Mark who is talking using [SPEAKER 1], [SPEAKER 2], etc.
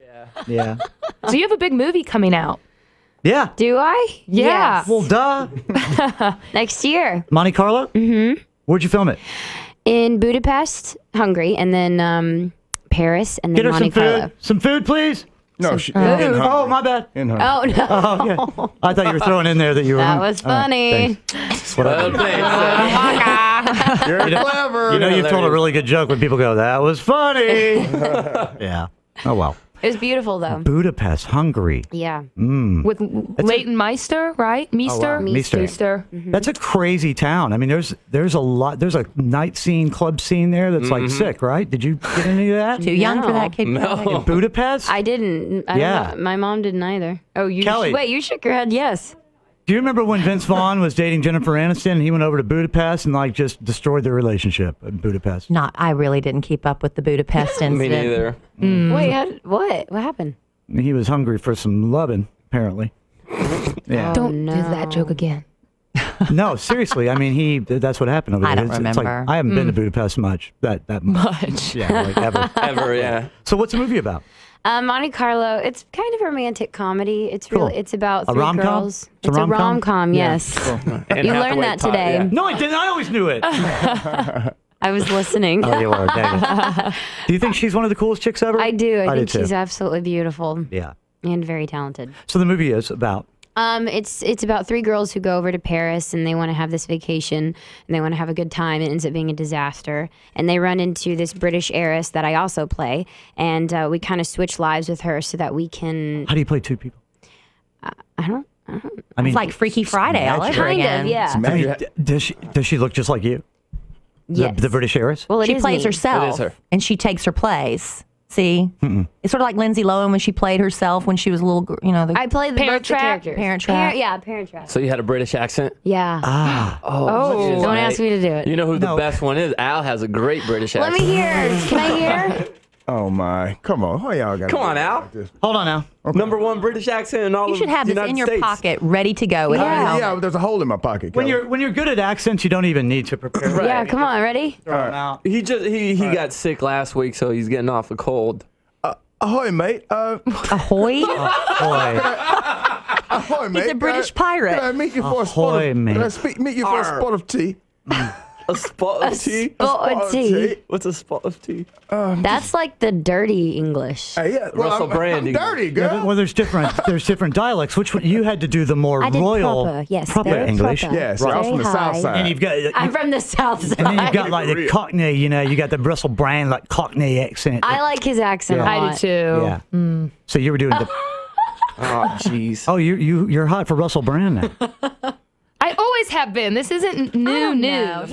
[SPEAKER 1] Yeah. Yeah.
[SPEAKER 2] So you have a big movie coming out.
[SPEAKER 1] Yeah.
[SPEAKER 3] Do I?
[SPEAKER 2] Yeah.
[SPEAKER 1] Well, duh.
[SPEAKER 3] Next year
[SPEAKER 1] Monte Carlo? Mm-hmm. Where'd you film it?
[SPEAKER 3] in Budapest, Hungary, and then um, Paris, and then
[SPEAKER 1] Get her
[SPEAKER 3] Monte
[SPEAKER 1] some
[SPEAKER 3] Carlo.
[SPEAKER 1] food. Some food, please.
[SPEAKER 4] No, she,
[SPEAKER 3] Uh,
[SPEAKER 4] in, in
[SPEAKER 1] Oh, my bad.
[SPEAKER 4] In her.
[SPEAKER 3] Oh no,
[SPEAKER 1] Oh, okay. I thought you were throwing in there that you were.
[SPEAKER 3] that was
[SPEAKER 1] All right,
[SPEAKER 3] funny.
[SPEAKER 1] thanks. What I-
[SPEAKER 5] Well, thanks.
[SPEAKER 4] You're clever.
[SPEAKER 1] you know, you've told a really good joke when people go, "That was funny." yeah. Oh well.
[SPEAKER 3] It was beautiful though.
[SPEAKER 1] Budapest, Hungary.
[SPEAKER 3] Yeah. Mm.
[SPEAKER 2] With Leighton Meister, right? Oh, Meister?
[SPEAKER 1] wow. Meester.
[SPEAKER 2] Meister. Mm-hmm.
[SPEAKER 1] That's a crazy town. I mean, there's there's a lot. There's a night scene, club scene there that's like mm-hmm. sick, right? Did you get any of that?
[SPEAKER 6] Too young for that kid.
[SPEAKER 5] No.
[SPEAKER 1] In Budapest?
[SPEAKER 3] I didn't. I
[SPEAKER 1] Yeah.
[SPEAKER 3] Don't know. My mom didn't either. Oh, you.
[SPEAKER 1] Kelly.
[SPEAKER 3] Wait, you shook your head. Yes.
[SPEAKER 1] Do you remember when Vince Vaughn was dating Jennifer Aniston and he went over to Budapest and like just destroyed their relationship in Budapest?
[SPEAKER 6] Not. I really didn't keep up with the Budapest incident.
[SPEAKER 5] Me neither. Mm.
[SPEAKER 3] Wait. How, what? What happened?
[SPEAKER 1] He was hungry for some loving, apparently. Yeah.
[SPEAKER 2] Don't
[SPEAKER 3] no.
[SPEAKER 2] do that oh, joke again.
[SPEAKER 1] no, seriously. I mean, he. That's what happened over
[SPEAKER 6] I
[SPEAKER 1] there.
[SPEAKER 6] don't
[SPEAKER 1] It's- it's like-
[SPEAKER 6] remember.
[SPEAKER 1] I haven't been to mm. Budapest much. That that much.
[SPEAKER 2] Much.
[SPEAKER 1] Yeah, like ever.
[SPEAKER 5] Ever, yeah.
[SPEAKER 1] so what's the movie about?
[SPEAKER 3] Uh, Monte Carlo. It's kind of a romantic comedy. It's
[SPEAKER 1] Cool.
[SPEAKER 3] really. It's about
[SPEAKER 1] A
[SPEAKER 3] three
[SPEAKER 1] rom-com?
[SPEAKER 3] girls.
[SPEAKER 1] It's a rom-com?
[SPEAKER 3] rom.
[SPEAKER 1] Yeah.
[SPEAKER 3] Yes.
[SPEAKER 5] And
[SPEAKER 3] You learned
[SPEAKER 5] Hathaway
[SPEAKER 3] that
[SPEAKER 5] taught-
[SPEAKER 3] today.
[SPEAKER 5] yeah.
[SPEAKER 1] No, I didn't. I always knew it.
[SPEAKER 3] I was listening.
[SPEAKER 1] oh, you are. Dang it. Do you think she's one of the coolest chicks ever?
[SPEAKER 3] I do. I,
[SPEAKER 1] do
[SPEAKER 3] think
[SPEAKER 1] too.
[SPEAKER 3] she's absolutely beautiful
[SPEAKER 1] Yeah.
[SPEAKER 3] and very talented.
[SPEAKER 1] So the movie is about.
[SPEAKER 3] Um, it's it's about three girls who go over to Paris and they want to have this vacation and they want to have a good time. It ends up being a disaster, and they run into this British heiress that I also play, and uh, we kind of switch lives with her so that we can.
[SPEAKER 1] How do you play two people?
[SPEAKER 3] I don't.
[SPEAKER 1] I mean,
[SPEAKER 6] It's like Freaky Friday all over
[SPEAKER 3] Kind
[SPEAKER 6] again.
[SPEAKER 3] of, yeah.
[SPEAKER 1] I mean, does she does she look just like you? The,
[SPEAKER 3] Yes.
[SPEAKER 1] the British heiress.
[SPEAKER 3] Well, it
[SPEAKER 6] She
[SPEAKER 3] is
[SPEAKER 6] plays
[SPEAKER 3] me.
[SPEAKER 6] herself,
[SPEAKER 5] It is her.
[SPEAKER 6] and she takes her plays. See, it's sort of like Lindsay Lohan when she played herself when she was a little, gr- you know, the
[SPEAKER 3] I played the
[SPEAKER 2] Parent
[SPEAKER 3] both the
[SPEAKER 2] Trap?
[SPEAKER 3] characters.
[SPEAKER 6] Parent Trap.
[SPEAKER 3] yeah, Parent Trap.
[SPEAKER 5] So you had a British accent?
[SPEAKER 3] Yeah.
[SPEAKER 1] Ah.
[SPEAKER 5] Oh,
[SPEAKER 2] Oh.
[SPEAKER 3] Don't ask me to do it.
[SPEAKER 5] You know who the best one is? Al has a great British accent.
[SPEAKER 3] Let
[SPEAKER 5] accent.
[SPEAKER 3] me hear. Can I hear?
[SPEAKER 4] Oh my! Come on, why y'all got?
[SPEAKER 5] Come on, Al.
[SPEAKER 1] Hold on now.
[SPEAKER 5] Number one British accent in all
[SPEAKER 6] You
[SPEAKER 5] of You
[SPEAKER 6] should have
[SPEAKER 5] the
[SPEAKER 6] this
[SPEAKER 5] United
[SPEAKER 6] in your
[SPEAKER 5] States.
[SPEAKER 6] pocket, ready to go. with
[SPEAKER 4] Uh, yeah,
[SPEAKER 6] helmet.
[SPEAKER 4] there's a hole in my pocket.
[SPEAKER 1] When
[SPEAKER 4] Kelly.
[SPEAKER 1] you're when you're good at accents, you don't even need to prepare.
[SPEAKER 3] Yeah, come on. Ready?
[SPEAKER 1] Throw them out.
[SPEAKER 5] He just he he got sick last week, so he's getting off a cold.
[SPEAKER 4] ahoy, mate. Uh,
[SPEAKER 6] Ahoy!
[SPEAKER 1] Boy,
[SPEAKER 4] ahoy, mate.
[SPEAKER 6] a British
[SPEAKER 4] Uh,
[SPEAKER 6] pirate.
[SPEAKER 4] Can I meet you for a spot
[SPEAKER 1] Ahoy,
[SPEAKER 4] of,
[SPEAKER 1] mate.
[SPEAKER 4] Can I speak, meet you for a spot of tea?
[SPEAKER 5] A spot of tea.
[SPEAKER 3] Spot of tea.
[SPEAKER 5] What's a spot of tea?
[SPEAKER 3] Um, That's like the dirty English.
[SPEAKER 4] Hey, yeah, well,
[SPEAKER 5] Russell
[SPEAKER 4] I'm,
[SPEAKER 5] Brand,
[SPEAKER 4] I'm dirty, girl.
[SPEAKER 1] but- well, there's different there's different dialects. Which one you had to do the more
[SPEAKER 3] I did
[SPEAKER 1] royal
[SPEAKER 3] proper. Yes,
[SPEAKER 1] proper
[SPEAKER 3] very
[SPEAKER 1] English,
[SPEAKER 3] proper.
[SPEAKER 4] Yes, I was
[SPEAKER 3] Say
[SPEAKER 4] from the south side.
[SPEAKER 1] and you've got
[SPEAKER 3] I'm from the south side.
[SPEAKER 1] and then you've got like the Cockney. You know, you got the Russell Brand like Cockney accent.
[SPEAKER 3] I like his accent
[SPEAKER 1] Yeah.
[SPEAKER 3] a lot.
[SPEAKER 2] I do too.
[SPEAKER 1] yeah. Mm. So you were doing the.
[SPEAKER 5] Oh, jeez.
[SPEAKER 1] Oh, you you you're hot for Russell Brand now.
[SPEAKER 2] I always have been. This isn't new
[SPEAKER 6] don't
[SPEAKER 2] news.